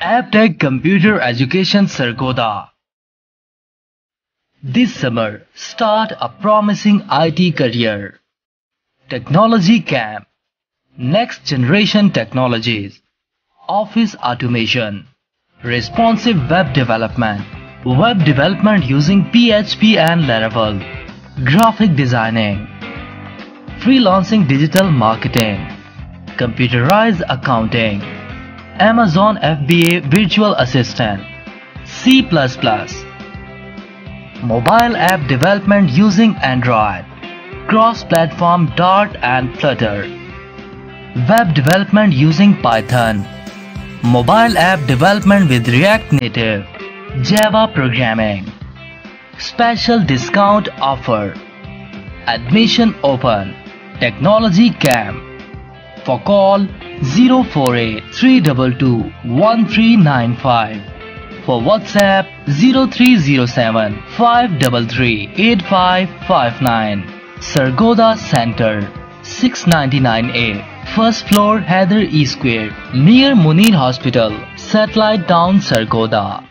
Aptech Computer Education Sargodha. This summer, start a promising IT career. Technology Camp. Next Generation Technologies. Office Automation. Responsive Web Development. Web Development using PHP and Laravel. Graphic Designing. Freelancing Digital Marketing. Computerized Accounting Amazon FBA Virtual Assistant C++ Mobile app development using Android. Cross-platform Dart and Flutter. Web development using Python. Mobile app development with React Native. Java programming. Special discount offer. Admission open. Technology Camp For call 048 322 1395 For WhatsApp 0307 533 8559 Sargodha Center 699A First floor Heather E Square near Muneer Hospital Satellite Town Sargodha